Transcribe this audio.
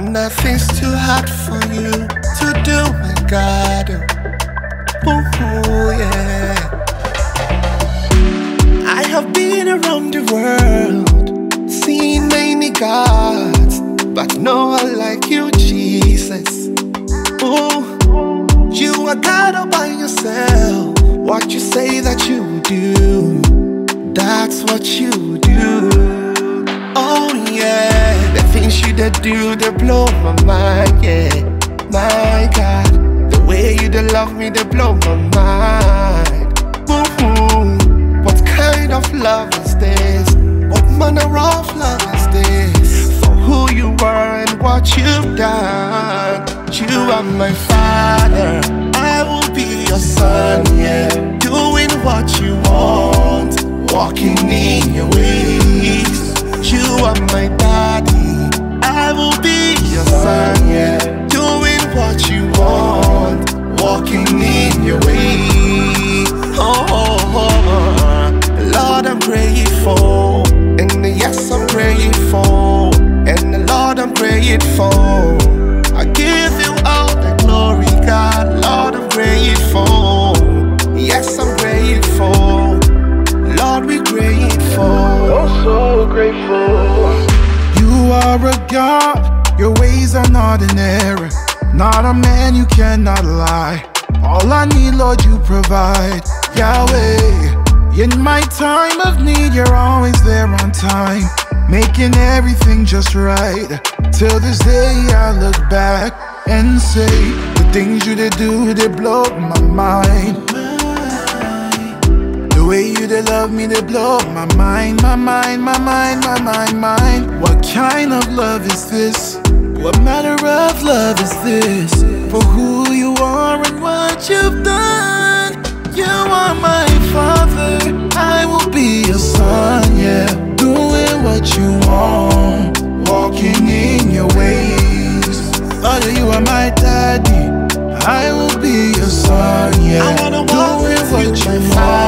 Nothing's too hard for you to do, my God. Ooh, yeah. I have been around the world, seen many gods, but no one like you, Jesus. Ooh, you are God all by yourself. What you say that you do, that's what you you do, they blow my mind, yeah. My God, the way you did love me, they blow my mind. Ooh, what kind of love is this? What manner of love is this? For who you were and what you've done. You are my father, I will be your son, yeah. Doing what you want, and the Lord, I'm grateful. For. I give you all the glory, God. Lord, I'm grateful. Yes, I'm grateful. Lord, we're grateful. Oh, so grateful. You are a God, your ways are not ordinary. Not a man, you cannot lie. All I need, Lord, you provide. Yahweh, in my time of need, you're always there on time. Making everything just right. Till this day, I look back and say, the things you did do, they blow my mind. The way you did love me, they blow my mind, my mind, my mind, my mind, mind. What kind of love is this? What manner of love is this? For who you are and what you've I will be your son, yeah. I wanna walk Doing what you, you my Father. want,